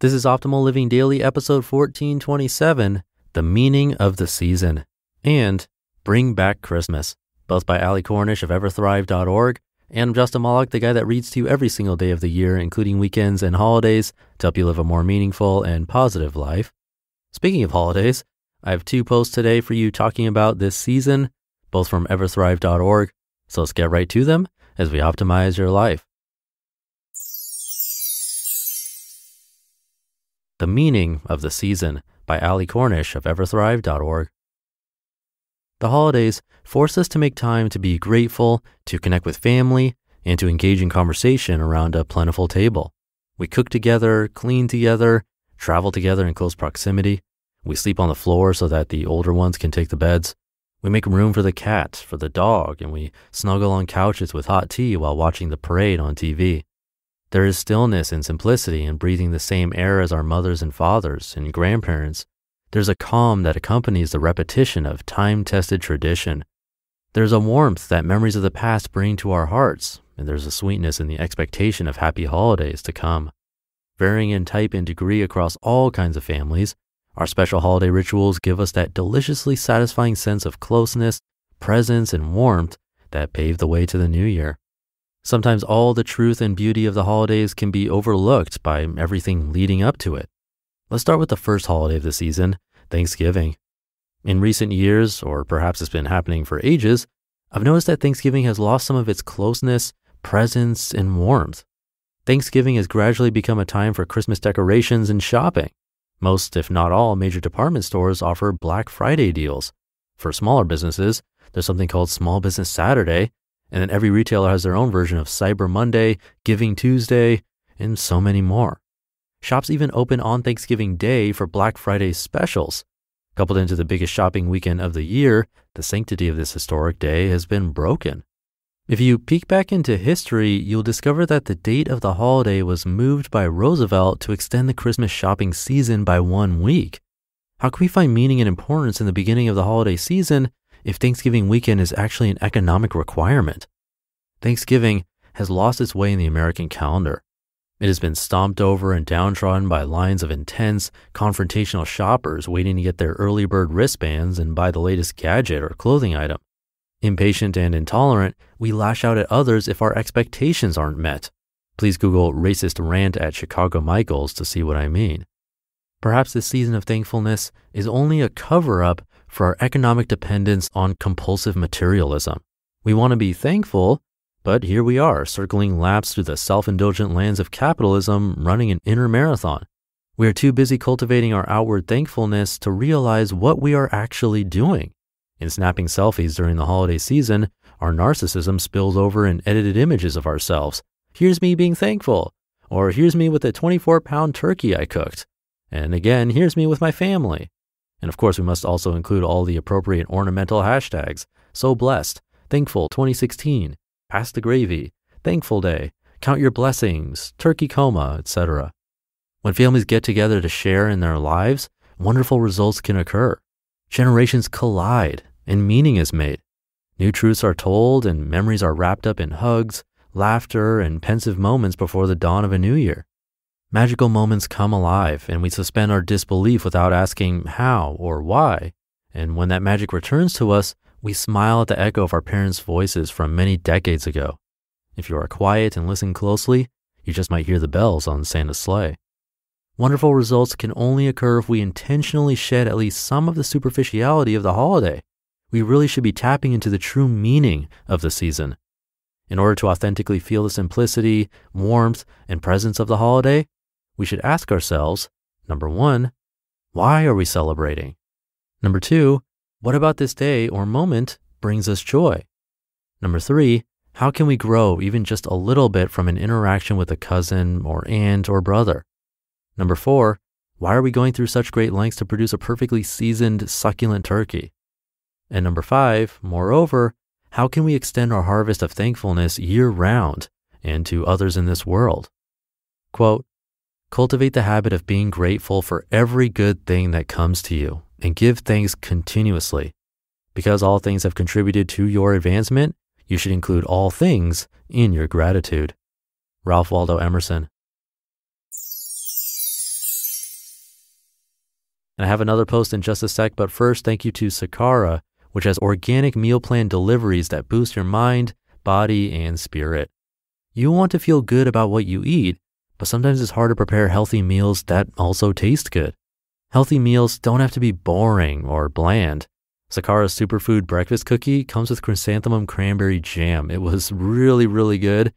This is Optimal Living Daily, episode 1427 The Meaning of the Season and Bring Back Christmas, both by Ali Cornish of everthrive.org. And Justin Malik, the guy that reads to you every single day of the year, including weekends and holidays, to help you live a more meaningful and positive life. Speaking of holidays, I have two posts today for you talking about this season, both from everthrive.org. So let's get right to them as we optimize your life. The Meaning of the Season by Ali Cornish of everthrive.org. The holidays force us to make time to be grateful, to connect with family, and to engage in conversation around a plentiful table. We cook together, clean together, travel together in close proximity. We sleep on the floor so that the older ones can take the beds. We make room for the cat, for the dog, and we snuggle on couches with hot tea while watching the parade on TV. There is stillness and simplicity in breathing the same air as our mothers and fathers and grandparents. There's a calm that accompanies the repetition of time tested tradition. There's a warmth that memories of the past bring to our hearts, and there's a sweetness in the expectation of happy holidays to come. Varying in type and degree across all kinds of families, our special holiday rituals give us that deliciously satisfying sense of closeness, presence, and warmth that pave the way to the new year. Sometimes all the truth and beauty of the holidays can be overlooked by everything leading up to it. Let's start with the first holiday of the season, Thanksgiving. In recent years, or perhaps it's been happening for ages, I've noticed that Thanksgiving has lost some of its closeness, presence, and warmth. Thanksgiving has gradually become a time for Christmas decorations and shopping. Most, if not all, major department stores offer Black Friday deals. For smaller businesses, there's something called Small Business Saturday, and then every retailer has their own version of Cyber Monday, Giving Tuesday, and so many more. Shops even open on Thanksgiving Day for Black Friday specials. Coupled into the biggest shopping weekend of the year, the sanctity of this historic day has been broken. If you peek back into history, you'll discover that the date of the holiday was moved by Roosevelt to extend the Christmas shopping season by one week. How can we find meaning and importance in the beginning of the holiday season if Thanksgiving weekend is actually an economic requirement. Thanksgiving has lost its way in the American calendar. It has been stomped over and downtrodden by lines of intense, confrontational shoppers waiting to get their early bird wristbands and buy the latest gadget or clothing item. Impatient and intolerant, we lash out at others if our expectations aren't met. Please Google racist rant at Chicago Michaels to see what I mean. Perhaps this season of thankfulness is only a cover up for our economic dependence on compulsive materialism. We want to be thankful, but here we are circling laps through the self indulgent lands of capitalism, running an inner marathon. We are too busy cultivating our outward thankfulness to realize what we are actually doing. In snapping selfies during the holiday season, our narcissism spills over in edited images of ourselves. Here's me being thankful. Or here's me with a 24 pound turkey I cooked. And again, here's me with my family. And of course, we must also include all the appropriate ornamental hashtags. So blessed, thankful 2016, pass the gravy, thankful day, count your blessings, turkey coma, etc. When families get together to share in their lives, wonderful results can occur. Generations collide and meaning is made. New truths are told and memories are wrapped up in hugs, laughter, and pensive moments before the dawn of a new year. Magical moments come alive and we suspend our disbelief without asking how or why. And when that magic returns to us, we smile at the echo of our parents' voices from many decades ago. If you are quiet and listen closely, you just might hear the bells on Santa's sleigh. Wonderful results can only occur if we intentionally shed at least some of the superficiality of the holiday. We really should be tapping into the true meaning of the season. In order to authentically feel the simplicity, warmth, and presence of the holiday, we should ask ourselves number one, why are we celebrating? Number two, what about this day or moment brings us joy? Number three, how can we grow even just a little bit from an interaction with a cousin or aunt or brother? Number four, why are we going through such great lengths to produce a perfectly seasoned, succulent turkey? And number five, moreover, how can we extend our harvest of thankfulness year round and to others in this world? Quote, Cultivate the habit of being grateful for every good thing that comes to you and give thanks continuously. Because all things have contributed to your advancement, you should include all things in your gratitude. Ralph Waldo Emerson. And I have another post in just a sec, but first, thank you to Sakara, which has organic meal plan deliveries that boost your mind, body, and spirit. You want to feel good about what you eat, but sometimes it's hard to prepare healthy meals that also taste good. Healthy meals don't have to be boring or bland. Sakara's superfood breakfast cookie comes with chrysanthemum cranberry jam. It was really, really good.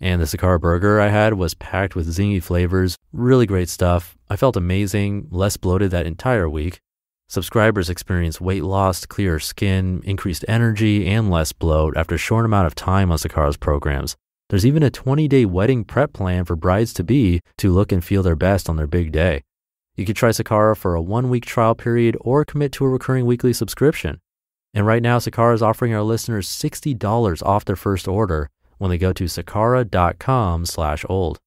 And the Sakara burger I had was packed with zingy flavors, really great stuff. I felt amazing, less bloated that entire week. Subscribers experienced weight loss, clearer skin, increased energy, and less bloat after a short amount of time on Sakara's programs. There's even a 20 day wedding prep plan for brides to be to look and feel their best on their big day. You could try Sakara for a one week trial period or commit to a recurring weekly subscription. And right now, Sakara is offering our listeners $60 off their first order when they go to sakara.com slash old.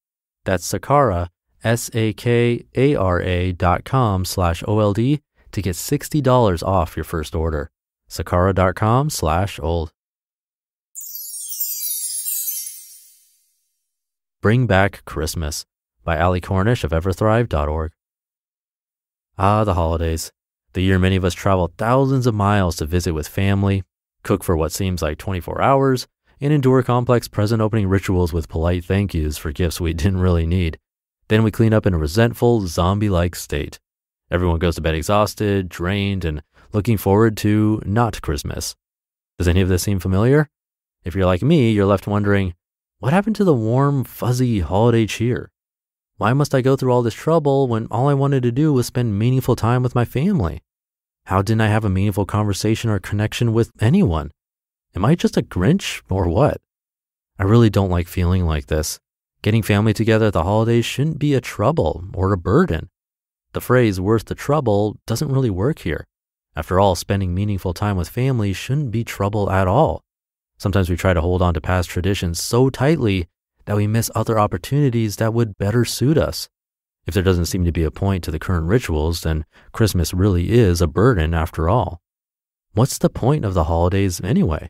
That's Sakara, S-A-K-A-R-A dot com slash O-L-D to get $60 off your first order. Sakara.com slash old. Bring Back Christmas by Ali Cornish of everthrive.org. Ah, the holidays. The year many of us travel thousands of miles to visit with family, cook for what seems like 24 hours, and endure complex present opening rituals with polite thank yous for gifts we didn't really need. Then we clean up in a resentful, zombie like state. Everyone goes to bed exhausted, drained, and looking forward to not Christmas. Does any of this seem familiar? If you're like me, you're left wondering, what happened to the warm, fuzzy holiday cheer? Why must I go through all this trouble when all I wanted to do was spend meaningful time with my family? How didn't I have a meaningful conversation or connection with anyone? Am I just a Grinch or what? I really don't like feeling like this. Getting family together at the holidays shouldn't be a trouble or a burden. The phrase worth the trouble doesn't really work here. After all, spending meaningful time with family shouldn't be trouble at all. Sometimes we try to hold on to past traditions so tightly that we miss other opportunities that would better suit us. If there doesn't seem to be a point to the current rituals, then Christmas really is a burden after all. What's the point of the holidays anyway?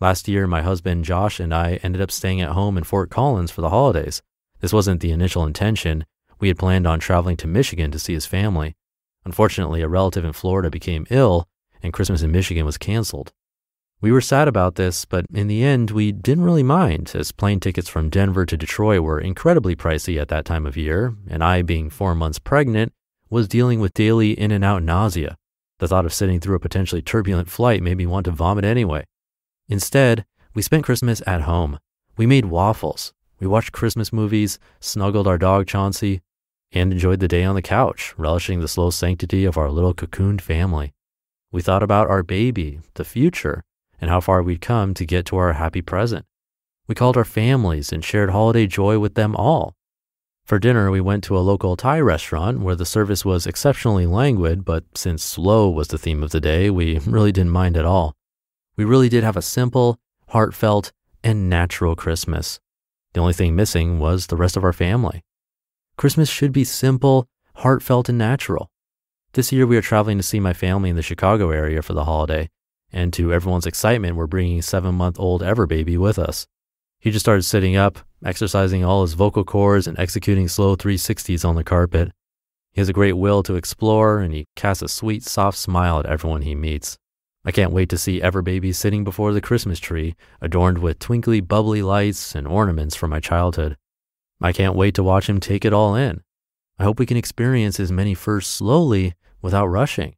Last year, my husband Josh and I ended up staying at home in Fort Collins for the holidays. This wasn't the initial intention. We had planned on traveling to Michigan to see his family. Unfortunately, a relative in Florida became ill, and Christmas in Michigan was canceled. We were sad about this, but in the end, we didn't really mind, as plane tickets from Denver to Detroit were incredibly pricey at that time of year, and I, being four months pregnant, was dealing with daily in and out nausea. The thought of sitting through a potentially turbulent flight made me want to vomit anyway. Instead, we spent Christmas at home. We made waffles. We watched Christmas movies, snuggled our dog Chauncey, and enjoyed the day on the couch, relishing the slow sanctity of our little cocooned family. We thought about our baby, the future, and how far we'd come to get to our happy present. We called our families and shared holiday joy with them all. For dinner, we went to a local Thai restaurant where the service was exceptionally languid, but since slow was the theme of the day, we really didn't mind at all. We really did have a simple, heartfelt, and natural Christmas. The only thing missing was the rest of our family. Christmas should be simple, heartfelt, and natural. This year, we are traveling to see my family in the Chicago area for the holiday, and to everyone's excitement, we're bringing seven month old Everbaby with us. He just started sitting up, exercising all his vocal cords and executing slow 360s on the carpet. He has a great will to explore and he casts a sweet, soft smile at everyone he meets. I can't wait to see Everbaby sitting before the Christmas tree, adorned with twinkly, bubbly lights and ornaments from my childhood. I can't wait to watch him take it all in. I hope we can experience his many firsts slowly without rushing.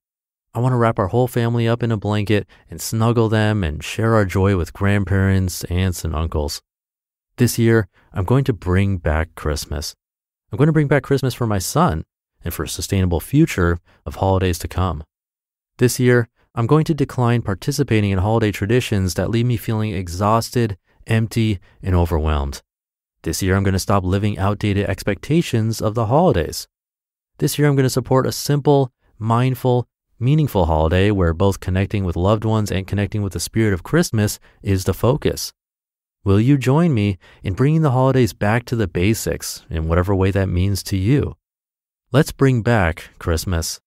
I want to wrap our whole family up in a blanket and snuggle them and share our joy with grandparents, aunts, and uncles. This year, I'm going to bring back Christmas. I'm going to bring back Christmas for my son and for a sustainable future of holidays to come. This year, I'm going to decline participating in holiday traditions that leave me feeling exhausted, empty, and overwhelmed. This year, I'm going to stop living outdated expectations of the holidays. This year, I'm going to support a simple, mindful, meaningful holiday where both connecting with loved ones and connecting with the spirit of Christmas is the focus. Will you join me in bringing the holidays back to the basics in whatever way that means to you? Let's bring back Christmas.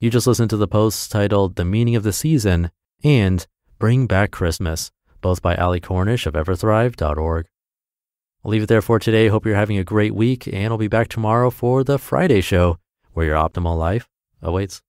You just listened to the posts titled The Meaning of the Season and Bring Back Christmas, both by Ali Cornish of everthrive.org. I'll leave it there for today. Hope you're having a great week, and I'll be back tomorrow for the Friday show where your optimal life awaits.